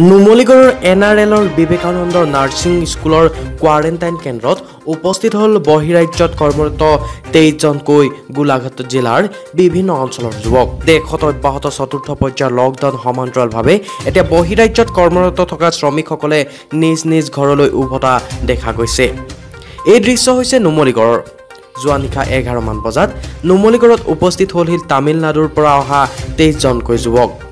নুমলীগড়ৰ N R এলৰ Vivekananda nursing স্কুলৰ কোৱাৰেণ্টাইন কেন্দ্ৰত উপস্থিত হ'ল বহিৰাজ্যত কৰ্মৰত তেইছজনকৈ গোলাঘাট জিলাৰ বিভিন্ন অঞ্চলৰ যুৱক। দেশত অব্যাহত চতুৰ্থ পৰ্যায়ৰ লকডাউন সমান্তৰালভাৱে এতিয়া বহিৰাজ্যত কৰ্মৰত থকা শ্ৰমিকসকলে নিজ নিজ ঘৰলৈ উভতা দেখা গৈছে। এই দৃশ্য হৈছে নুমলীগড়ৰ। যোৱা নিশা এঘাৰমান বজাত নুমলীগড়ত উপস্থিত হ'লহি তামিলনাডুৰ পৰা অহা তেইছজনকৈ যুৱক।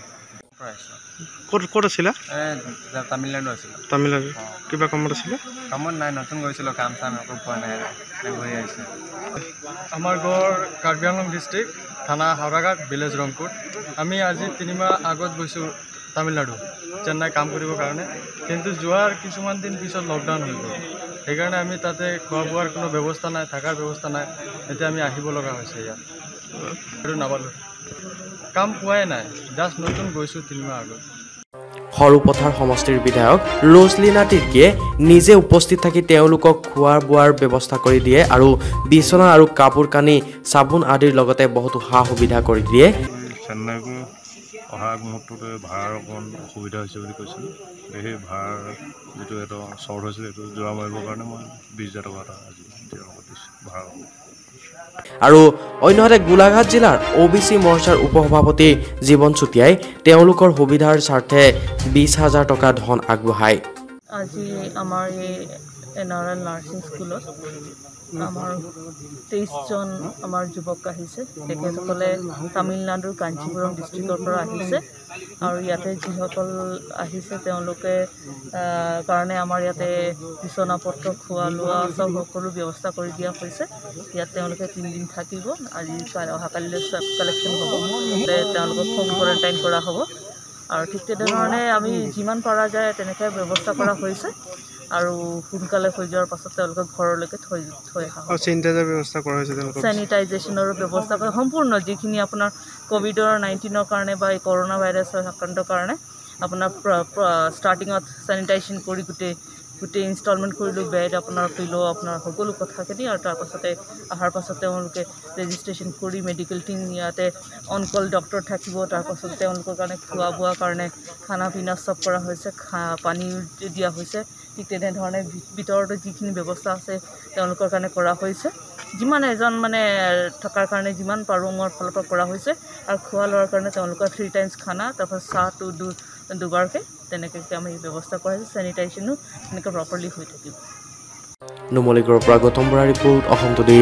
ক'ত ক'ত আছিলা? তামিলনাডু আছিলোঁ। তামিলনাডু। কিবা কামত আছিলে? কামত নাই নতুন গৈছিলোঁ কাম চাম একো পোৱা নাই ঘূৰি আহিছোঁ। আমাৰ ঘৰ কাৰ্বি আংলং ডিষ্ট্ৰিক্ট থানা হাওৰাঘাট ভিলেজ ৰংপুৰ। আমি আজি তিনিমাহ আগত গৈছোঁ তামিলনাডু চেন্নাই কাম কৰিবৰ কাৰণে। কিন্তু যোৱাৰ কিছুমান দিন পিছত লকডাউন হৈ গ'ল। সেইকাৰণে আমি তাতে খোৱা বোৱাৰ কোনো ব্যৱস্থা নাই থকাৰ ব্যৱস্থা নাই। এতিয়া আমি আহিব লগা হৈছে ইয়াত। আৰু নাপালোঁ। কাম পোৱাই নাই জাষ্ট নতুন গৈছোঁ তিনিমাহ আগত। সৰুপথাৰ সমষ্টিৰ বিধায়ক ৰোজলিনা তিৰ্কীয়ে নিজে উপস্থিত থাকি তেওঁলোকক খোৱা বোৱাৰ ব্যৱস্থা কৰি দিয়ে আৰু বিচনা আৰু কাপোৰ কানি চাবোন আদিৰ লগতে বহুতো সা সুবিধা কৰি দিয়ে। চেন্নাইকৈ অহা মুহূৰ্ততে ভাড়াৰ অকণমান অসুবিধা হৈছে বুলি কৈছিল। সেই ভাড়াৰ যিটো এটা চৰ্ট হৈছিল সেইটো যোৰা মাৰিবৰ কাৰণে মই বিছ হাজাৰ টকা এটা আজি তেওঁলোকক দিছোঁ ভাড়া আৰু অন্যহাতে গোলাঘাট জিলাৰ অ' বি চি মৰ্চাৰ উপসভাপতি জীৱন চুতীয়াই তেওঁলোকৰ সুবিধাৰ স্বাৰ্থে বিছ হাজাৰ টকা ধন আগবঢ়ায়। আজি আমাৰ এই এন আৰ এল নাৰ্ছিং স্কুলত। আমাৰ তেইছজন আমাৰ যুৱক আহিছে। তেখেতসকলে তামিলনাডুৰ কাঞ্চীপুৰম ডিষ্ট্ৰিক্টৰ পৰা আহিছে। আৰু ইয়াতে যিসকল আহিছে তেওঁলোকে কাৰণে আমাৰ ইয়াতে বিচনা পত্ৰ খোৱা লোৱা চব সকলো ব্যৱস্থা কৰি দিয়া হৈছে। ইয়াত তেওঁলোকে তিনিদিন থাকিব। আজি অহাকালিলৈ চব কালেকশ্যন হ'ব। হোম কোৱাৰেণ্টাইন কৰা হ'ব। আৰু ঠিক তেনেধৰণে আমি যিমান পৰা যায় তেনেকৈ ব্যৱস্থা কৰা হৈছে। আৰু সোনকালে হৈ যোৱাৰ পাছত তেওঁলোকক ঘৰলৈকে থৈ থৈ অহা হ'ব। চেনিটাইজাৰ ব্যৱস্থা কৰা হৈছে তেওঁলোকক? চেনিটাইজেশ্যনৰো ব্যৱস্থা কৰে সম্পূৰ্ণ যিখিনি আপোনাৰ ক'ভিডৰ নাইণ্টিনৰ কাৰণে বা এই কৰোণা ভাইৰাছৰ আক্ৰান্তৰ কাৰণে আপোনাৰ ষ্টাৰ্টিঙত চেনিটাইজেশ্যন কৰি গোটেই গোটেই ইনষ্টলমেণ্ট কৰিলোঁ বেড আপোনাৰ পিল' আপোনাৰ সকলো কথাখিনি আৰু তাৰপাছতে অহাৰ পাছত তেওঁলোকে ৰেজিষ্ট্ৰেশ্যন কৰি মেডিকেল টিম ইয়াতে অন কল ডক্টৰ থাকিব তাৰপাছত তেওঁলোকৰ কাৰণে খোৱা বোৱাৰ কাৰণে খানা পিনা চব কৰা হৈছে খা পানী দিয়া হৈছে। ঠিক তেনেধৰণে ভিতৰতে যিখিনি ব্যৱস্থা আছে তেওঁলোকৰ কাৰণে কৰা হৈছে। যিমান এজন মানে থকাৰ কাৰণে যিমান পাৰোঁ মোৰ ফালৰ পৰা কৰা হৈছে। আৰু খোৱা লোৱাৰ কাৰণে তেওঁলোকৰ থ্ৰী টাইমছ খানা তাৰপাছত চাহটো দু দুবাৰকৈ তেনেকৈ আমি ব্যৱস্থা কৰা হৈছে চেনিটাইজেশ্যনো তেনেকৈ প্ৰপাৰলি হৈ থাকিব। নুমলীগড়ৰ পৰা গৌতম বৰা ৰিপৰ্ট অসম টুডে